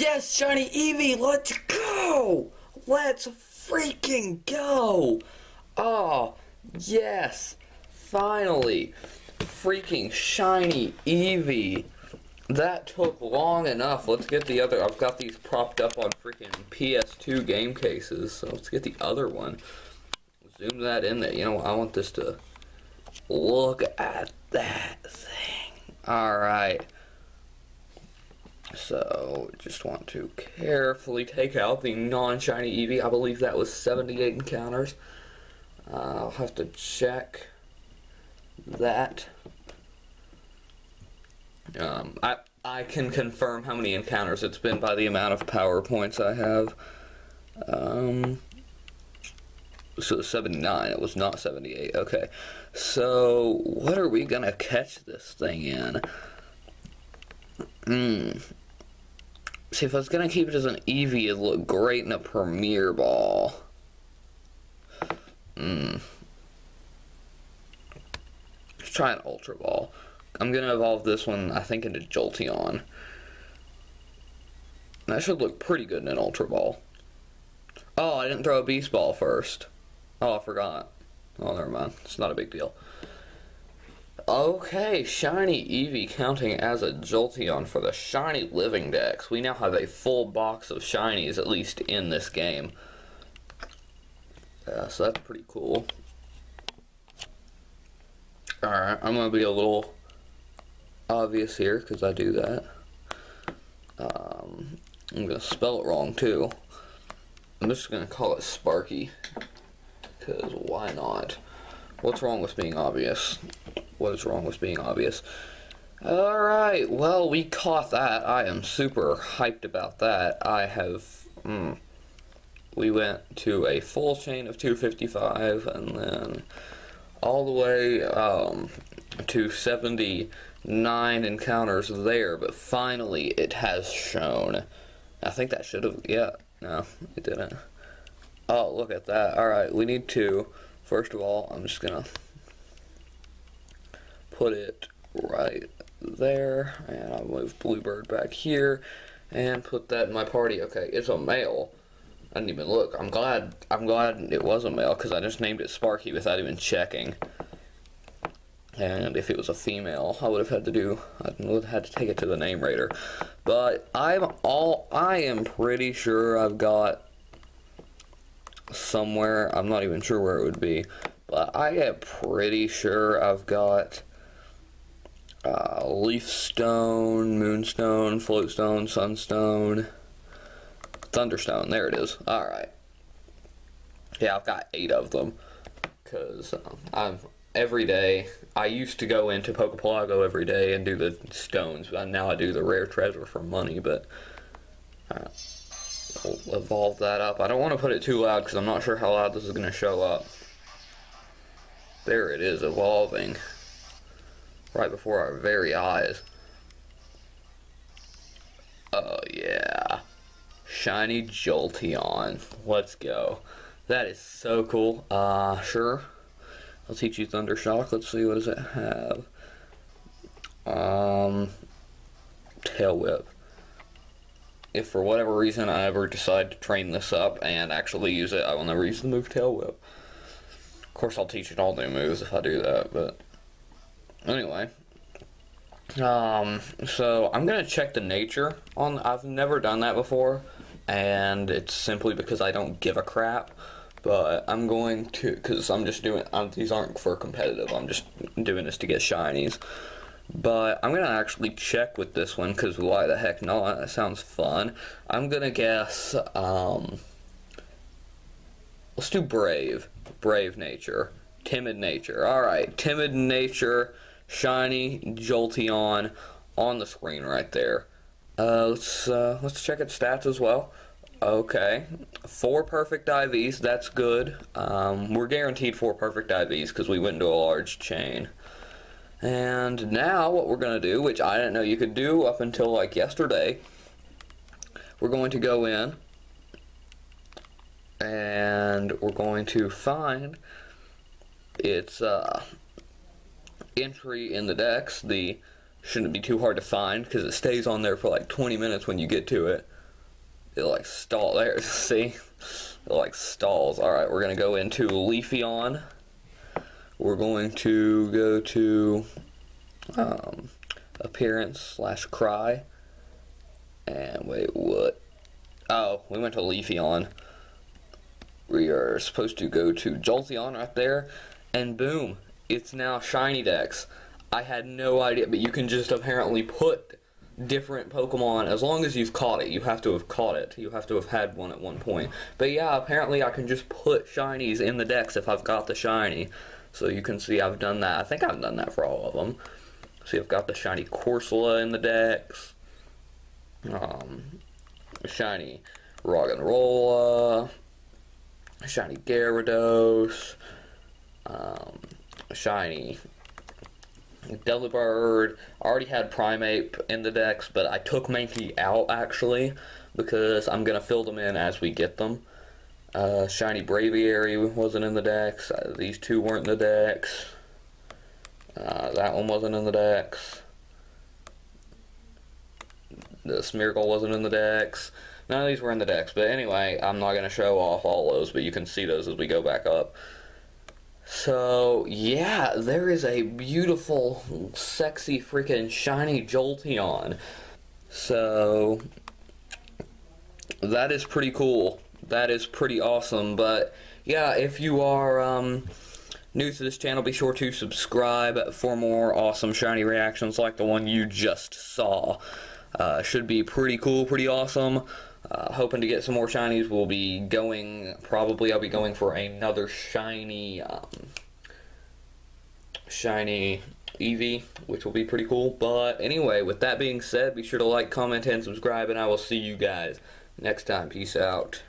Yes, Shiny Eevee, let's go! Let's freaking go! Oh, yes, finally, freaking Shiny Eevee. That took long enough. Let's get the other. I've got these propped up on freaking PS2 game cases, so let's get the other one. Zoom that in there. You know, I want this to look at that thing. Alright. So, just want to carefully take out the non-shiny Eevee. I believe that was 78 encounters. Uh, I'll have to check that. Um, I I can confirm how many encounters it's been by the amount of power points I have. Um, so 79. It was not 78. Okay. So what are we gonna catch this thing in? Hmm. See, if I was gonna keep it as an Eevee, it'd look great in a Premier Ball. Hmm. Let's try an Ultra Ball. I'm gonna evolve this one, I think, into Jolteon. That should look pretty good in an Ultra Ball. Oh, I didn't throw a Beast Ball first. Oh, I forgot. Oh, never mind. It's not a big deal. Okay, Shiny Eevee counting as a Jolteon for the Shiny Living Dex. We now have a full box of Shinies, at least in this game. Yeah, so that's pretty cool. Alright, I'm going to be a little obvious here, because I do that. Um, I'm going to spell it wrong, too. I'm just going to call it Sparky. Because why not? What's wrong with being obvious? What is wrong with being obvious? Alright, well, we caught that. I am super hyped about that. I have... Mm, we went to a full chain of 255 and then all the way um, to 79 encounters there, but finally it has shown. I think that should have... Yeah, no, it didn't. Oh, look at that. Alright, we need to, first of all, I'm just gonna put it right there, and I'll move Bluebird back here, and put that in my party. Okay, it's a male. I didn't even look. I'm glad, I'm glad it was a male, because I just named it Sparky without even checking. And if it was a female, I would have had to do, I would have had to take it to the Name Rater. But I'm all, I am pretty sure I've got somewhere. I'm not even sure where it would be, but I am pretty sure I've got uh, Leaf Stone, Moonstone, Floatstone, Sunstone, Thunderstone. There it is. All right. Yeah, I've got eight of them because um, I'm every day. I used to go into Poké Pelago every day and do the stones, but now I do the rare treasure for money. But uh, We'll evolve that up. I don't want to put it too loud because I'm not sure how loud this is going to show up. There it is, evolving. Right before our very eyes. Oh, yeah. Shiny Jolteon. Let's go. That is so cool. Uh, sure. I'll teach you Thunder Shock. Let's see, what does it have? Um, Tail Whip if for whatever reason I ever decide to train this up and actually use it, I will never use the move Tail Whip. Of course, I'll teach it all new moves if I do that, but anyway. Um, so I'm gonna check the nature on. I've never done that before, and it's simply because I don't give a crap. But I'm going to, because I'm just doing. I'm, these aren't for competitive. I'm just doing this to get shinies. But I'm to actually check with this one because why the heck not? That sounds fun. I'm to guess, um, let's do brave. Brave nature. Timid nature. Alright, timid nature, shiny Jolteon on the screen right there. Uh, let's, uh, let's check its stats as well. Okay, four perfect IVs, that's good. Um, we're guaranteed four perfect IVs because we went into a large chain. And now what we're going to do, which I didn't know you could do up until like yesterday, we're going to go in and we're going to find its uh, entry in the Dex, The shouldn't be too hard to find because it stays on there for like 20 minutes when you get to it. it like stall there. See, it like stalls. All right, we're gonna go into Leafeon. We're going to go to um, appearance slash cry. And wait, what? Oh, we went to Leafeon. We are supposed to go to Jolteon right there, and boom, it's now Shiny Dex. I had no idea, but you can just apparently put different Pokemon as long as you've caught it. You have to have caught it. You have to have had one at one point. But yeah, apparently I can just put shinies in the Dex if I've got the shiny. So you can see I've done that. I think I've done that for all of them. See, I've got the shiny Corsola in the Dex. Um, shiny Roggenrola. Shiny Gyarados. Um, shiny Delibird. Already had Primeape in the Dex, but I took Mankey out actually because I'm gonna fill them in as we get them. Uh, Shiny Braviary wasn't in the Dex. Uh, these two weren't in the Dex. Uh, that one wasn't in the Dex. The Smeargle wasn't in the Dex. None of these were in the Dex. but anyway, I'm not going to show off all those, but you can see those as we go back up. So, yeah, there is a beautiful, sexy, freaking shiny Jolteon. So, that is pretty cool. That is pretty awesome. But, yeah, if you are um, new to this channel, be sure to subscribe for more awesome shiny reactions like the one you just saw. Uh, should be pretty cool, pretty awesome. Uh, hoping to get some more shinies. We'll be going, probably I'll be going for another shiny, um, shiny Eevee, which will be pretty cool. But anyway, with that being said, be sure to like, comment, and subscribe, and I will see you guys next time. Peace out.